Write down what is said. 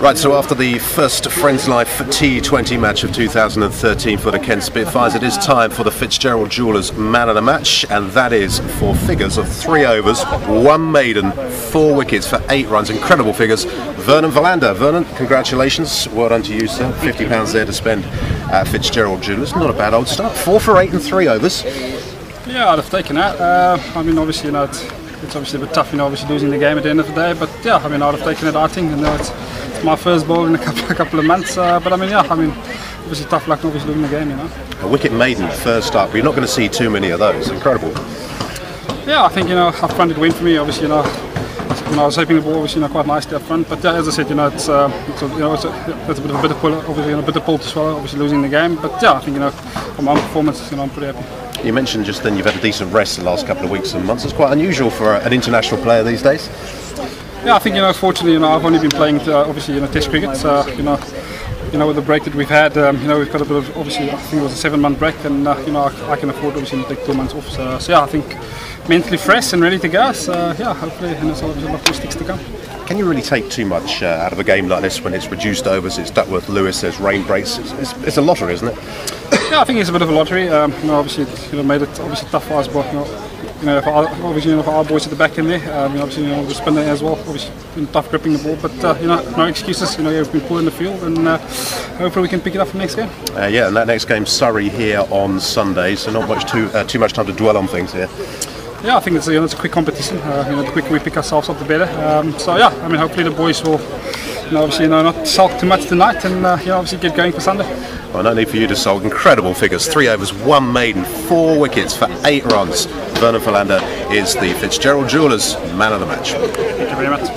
Right, so after the first Friends Life T20 match of 2013 for the Kent Spitfires, it is time for the Fitzgerald Jewelers Man of the Match, and that is for figures of three overs, one maiden, four wickets for eight runs. Incredible figures. Vernon Philander. Vernon, congratulations. Well done to you, sir. £50 there to spend at Fitzgerald Jewelers. Not a bad old start. Four for eight and three overs. Yeah, I'd have taken that. Uh, I mean, obviously, you know, it's, it's obviously a bit tough, you know, obviously losing the game at the end of the day. But yeah, I mean, I'd have taken it. I think, you know, it's my first ball in a couple, a couple of months. Uh, but I mean, yeah, I mean, obviously tough luck, obviously losing the game, you know. A wicket maiden first up. You're not going to see too many of those. Incredible. Yeah, I think you know up front it went for me. Obviously, you know, you know I was hoping the ball obviously you know quite nicely up front. But yeah, as I said, you know, it's, uh, it's a, you know it's a, it's a bit of a bitter pull, obviously, you know, bitter pull to swallow. Obviously losing the game. But yeah, I think you know from my performance, you know, I'm pretty happy. You mentioned just then you've had a decent rest the last couple of weeks and months. It's quite unusual for an international player these days. Yeah, I think you know. Fortunately, you know, I've only been playing uh, obviously you know Test cricket. So you know, you know with the break that we've had, um, you know we've got a bit of obviously I think it was a seven-month break, and uh, you know I, I, can afford obviously to take two months off. So, so, yeah, I think mentally fresh and ready to go. So yeah, hopefully you know, so there's a lot more sticks to come. Can you really take too much uh, out of a game like this when it's reduced overs? It's Duckworth Lewis, there's rain breaks. It's, it's, it's, a lottery, isn't it? Yeah, I think it's a bit of a lottery. Um, you know, obviously, it, you know, made it obviously tough for us, but you know, you know, for obviously, you know, for our boys at the back in there, um, you know, obviously, you know, the spinner as well, obviously, been tough gripping the ball, but uh, you know, no excuses. You know, we've been pulling the field, and uh, hopefully we can pick it up for next game. Uh, yeah, and that next game, Surrey here on Sunday, so not much too uh, too much time to dwell on things here. Yeah, I think it's a, you know, it's a quick competition. Uh, you know, the quicker we pick ourselves up, the better. Um, so yeah, I mean, hopefully the boys will, know, obviously, you know, not sulk too much tonight, and uh, you know, obviously get going for Sunday. Well, no need for you to sulk. Incredible figures: three overs, one maiden, four wickets for eight runs. Vernon Philander is the Fitzgerald Jewelers man of the match. Thank you very much.